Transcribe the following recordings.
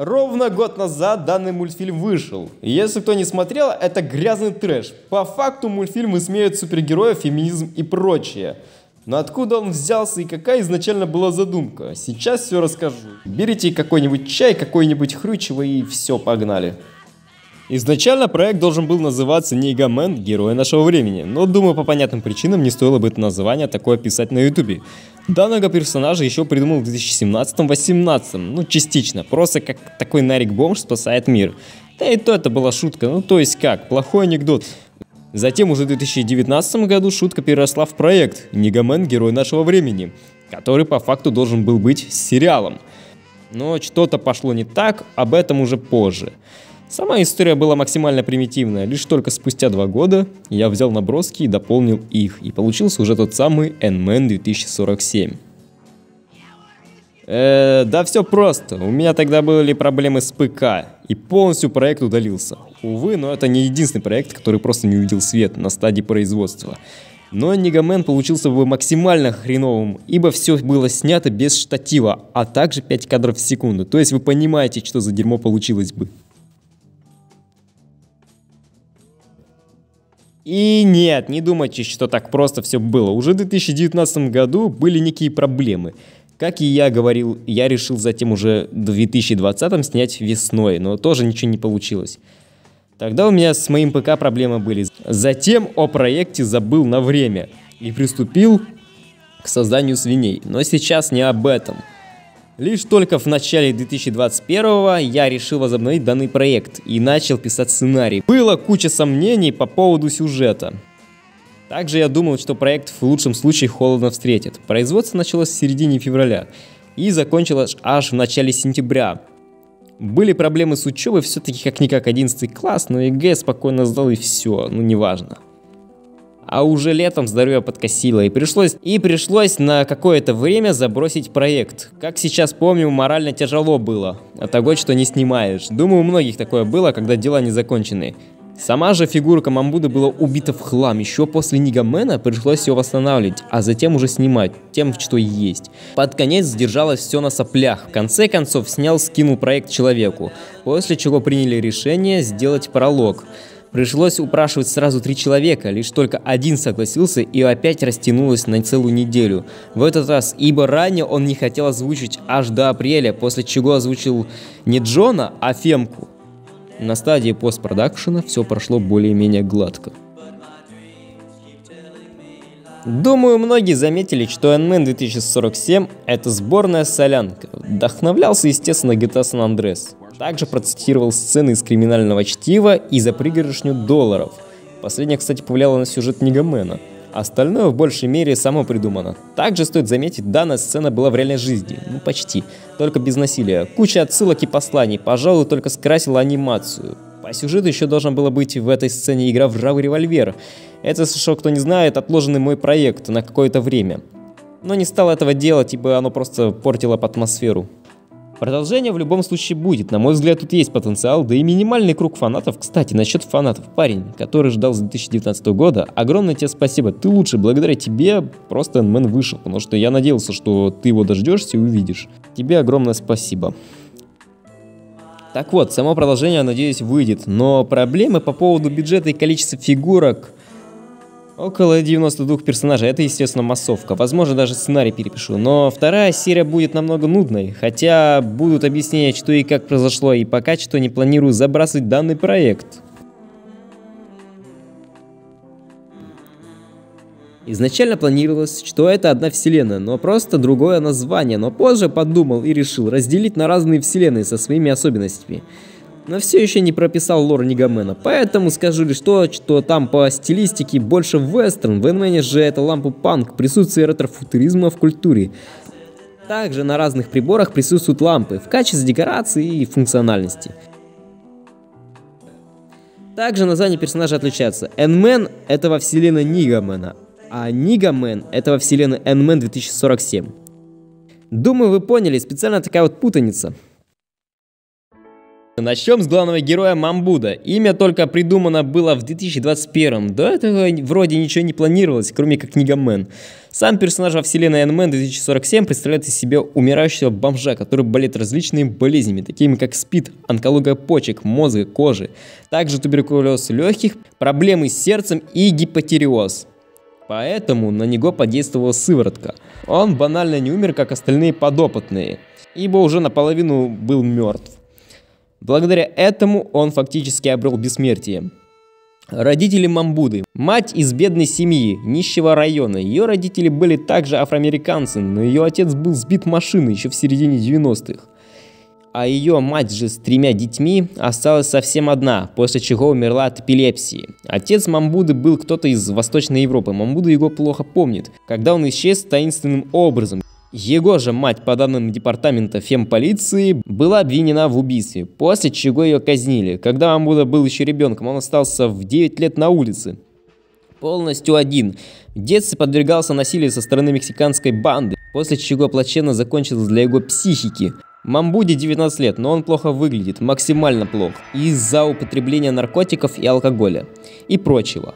Ровно год назад данный мультфильм вышел. Если кто не смотрел, это грязный трэш. По факту мультфильм высмеивает супергероев, феминизм и прочее. Но откуда он взялся и какая изначально была задумка? Сейчас все расскажу. Берите какой-нибудь чай, какой-нибудь хрючево и все, погнали. Изначально проект должен был называться Нейгамен Герои нашего времени, но думаю по понятным причинам не стоило бы это название такое писать на ютубе. Данного персонажа еще придумал в 2017-18, ну частично, просто как такой нарик-бомж спасает мир. Да и то это была шутка, ну то есть как, плохой анекдот. Затем уже в 2019 году шутка переросла в проект Нигамен Герой нашего времени, который по факту должен был быть сериалом. Но что-то пошло не так, об этом уже позже. Сама история была максимально примитивная, лишь только спустя два года я взял наброски и дополнил их, и получился уже тот самый N-Man 2047. Э, да все просто, у меня тогда были проблемы с ПК, и полностью проект удалился. Увы, но это не единственный проект, который просто не увидел свет на стадии производства. Но Нигамен получился бы максимально хреновым, ибо все было снято без штатива, а также 5 кадров в секунду. То есть вы понимаете, что за дерьмо получилось бы. И нет, не думайте, что так просто все было. Уже в 2019 году были некие проблемы. Как и я говорил, я решил затем уже в 2020 снять весной, но тоже ничего не получилось. Тогда у меня с моим ПК проблемы были. Затем о проекте забыл на время и приступил к созданию свиней. Но сейчас не об этом. Лишь только в начале 2021 я решил возобновить данный проект и начал писать сценарий. Было куча сомнений по поводу сюжета. Также я думал, что проект в лучшем случае холодно встретит. Производство началось в середине февраля и закончилось аж в начале сентября. Были проблемы с учебой, все-таки как-никак 11 класс, но ЕГЭ спокойно сдал и все, ну неважно а уже летом здоровье подкосило, и пришлось, и пришлось на какое-то время забросить проект. Как сейчас помню, морально тяжело было от того, что не снимаешь. Думаю, у многих такое было, когда дела не закончены. Сама же фигурка Мамбуды была убита в хлам. Еще после Нигамена пришлось ее восстанавливать, а затем уже снимать тем, что есть. Под конец сдержалось все на соплях. В конце концов снял, скинул проект человеку. После чего приняли решение сделать пролог. Пришлось упрашивать сразу три человека, лишь только один согласился и опять растянулось на целую неделю. В этот раз, ибо ранее он не хотел озвучить аж до апреля, после чего озвучил не Джона, а Фемку. На стадии постпродакшена все прошло более-менее гладко. Думаю, многие заметили, что N-Man 2047 это сборная солянка. Вдохновлялся, естественно, GTA San Andreas. Также процитировал сцены из криминального чтива и за пригоршню долларов. Последняя, кстати, повлияла на сюжет Нигамена. Остальное в большей мере само придумано. Также стоит заметить, данная сцена была в реальной жизни. Ну, почти. Только без насилия. Куча отсылок и посланий. Пожалуй, только скрасила анимацию. По сюжету еще должна была быть в этой сцене игра в ржавый револьвер. Это, что кто не знает, отложенный мой проект на какое-то время. Но не стал этого делать, ибо оно просто портило атмосферу. Продолжение в любом случае будет, на мой взгляд тут есть потенциал, да и минимальный круг фанатов. Кстати, насчет фанатов, парень, который ждал с 2019 года, огромное тебе спасибо, ты лучше, благодаря тебе просто Энмен вышел, потому что я надеялся, что ты его дождешься и увидишь. Тебе огромное спасибо. Так вот, само продолжение, надеюсь, выйдет, но проблемы по поводу бюджета и количества фигурок Около 92 персонажей, это, естественно, массовка. Возможно, даже сценарий перепишу. Но вторая серия будет намного нудной. Хотя будут объяснения, что и как произошло, и пока что не планирую забрасывать данный проект. Изначально планировалось, что это одна вселенная, но просто другое название, но позже подумал и решил разделить на разные вселенные со своими особенностями но все еще не прописал лор Нигамена, поэтому скажу лишь то, что там по стилистике больше вестерн, в Энмене же это лампу панк, присутствие ретро-футуризма в культуре. Также на разных приборах присутствуют лампы в качестве декорации и функциональности. Также названия персонажа отличаются. Энмен это во вселенной Нигамена, а Нигамен это во вселенной Энмен 2047. Думаю, вы поняли, специально такая вот путаница. Начнем с главного героя Мамбуда. Имя только придумано было в 2021. До этого вроде ничего не планировалось, кроме как Книгамен. Сам персонаж во вселенной Ant-Man 2047 представляет из себя умирающего бомжа, который болеет различными болезнями, такими как СПИД, онкология почек, мозга, кожи, также туберкулез легких, проблемы с сердцем и гипотериоз. Поэтому на него подействовала сыворотка. Он банально не умер, как остальные подопытные, ибо уже наполовину был мертв. Благодаря этому он фактически обрел бессмертие. Родители Мамбуды. Мать из бедной семьи, нищего района. Ее родители были также афроамериканцы, но ее отец был сбит машиной еще в середине 90-х. А ее мать же с тремя детьми осталась совсем одна, после чего умерла от эпилепсии. Отец Мамбуды был кто-то из Восточной Европы. Мамбуда его плохо помнит, когда он исчез таинственным образом. Его же мать, по данным департамента фемполиции, была обвинена в убийстве, после чего ее казнили. Когда Мамбуда был еще ребенком, он остался в 9 лет на улице. Полностью один. В детстве подвергался насилию со стороны мексиканской банды, после чего плачевно закончилось для его психики. Мамбуде 19 лет, но он плохо выглядит, максимально плохо, из-за употребления наркотиков и алкоголя и прочего.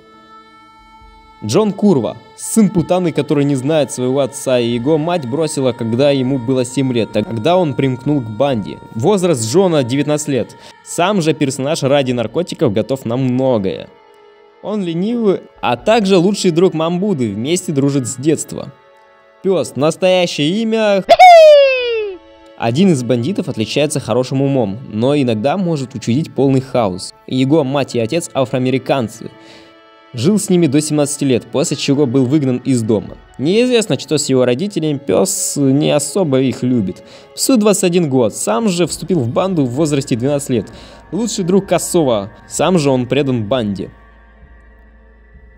Джон Курва, сын Путаны, который не знает своего отца, и его мать бросила, когда ему было 7 лет, тогда он примкнул к банде. Возраст Джона 19 лет. Сам же персонаж ради наркотиков готов на многое. Он ленивый, а также лучший друг Мамбуды, вместе дружит с детства. Пес, настоящее имя... Один из бандитов отличается хорошим умом, но иногда может учудить полный хаос. Его мать и отец афроамериканцы. Жил с ними до 17 лет, после чего был выгнан из дома. Неизвестно, что с его родителями, пес не особо их любит. Псу 21 год, сам же вступил в банду в возрасте 12 лет. Лучший друг Косова, сам же он предан банде.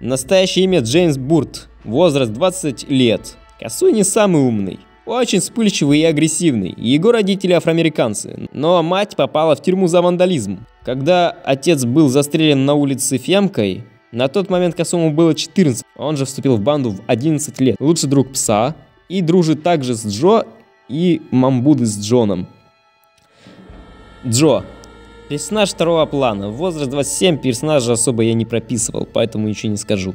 Настоящее имя Джеймс Бурт, возраст 20 лет. Косой не самый умный. Очень вспыльчивый и агрессивный. Его родители афроамериканцы, но мать попала в тюрьму за вандализм. Когда отец был застрелен на улице Фемкой, на тот момент Косому было 14, он же вступил в банду в 11 лет. Лучший друг пса и дружит также с Джо и Мамбуды с Джоном. Джо. Персонаж второго плана. Возраст 27, персонажа особо я не прописывал, поэтому ничего не скажу.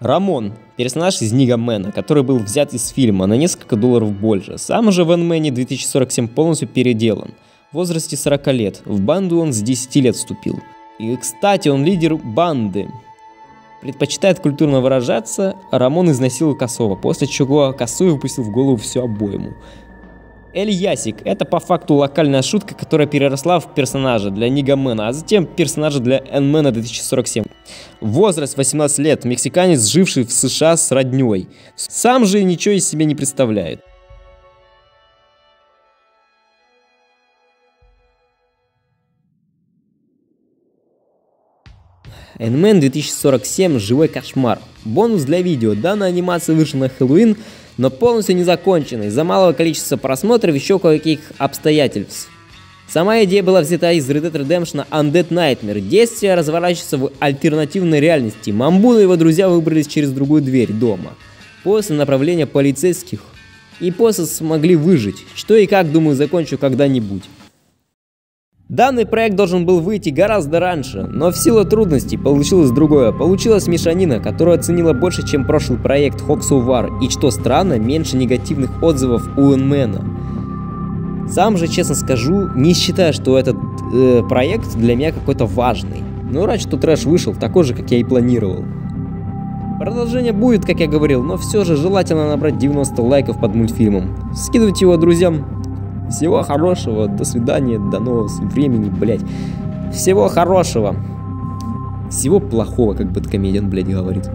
Рамон, персонаж из Нигамена, который был взят из фильма на несколько долларов больше. Сам же в Энмене 2047 полностью переделан. В возрасте 40 лет. В банду он с 10 лет вступил. И, кстати, он лидер банды. Предпочитает культурно выражаться, Рамон изнасиловал Косова, после чего Косой выпустил в голову всю обойму. Эль Ясик – это по факту локальная шутка, которая переросла в персонажа для Нигамена, а затем персонажа для Энмена 2047. Возраст 18 лет, мексиканец, живший в США с родней. Сам же ничего из себя не представляет. Endman 2047 Живой кошмар. Бонус для видео. Данная анимация вышла на Хэллоуин, но полностью не закончена из-за малого количества просмотров еще кое-каких обстоятельств. Сама идея была взята из Red Dead Redemption Undead Nightmare. Действие разворачивается в альтернативной реальности. Мамбуна и его друзья выбрались через другую дверь дома. После направления полицейских. И после смогли выжить. Что и как, думаю, закончу когда-нибудь. Данный проект должен был выйти гораздо раньше, но в силу трудностей получилось другое. Получилась мешанина, которую оценила больше, чем прошлый проект War, и что странно, меньше негативных отзывов у Энмена. Сам же, честно скажу, не считаю, что этот э, проект для меня какой-то важный. Но рад, что трэш вышел, такой же, как я и планировал. Продолжение будет, как я говорил, но все же желательно набрать 90 лайков под мультфильмом. Скидывайте его друзьям, всего хорошего, до свидания, до нового времени, блять. Всего хорошего. Всего плохого, как Бэткомедиан, блядь, говорит.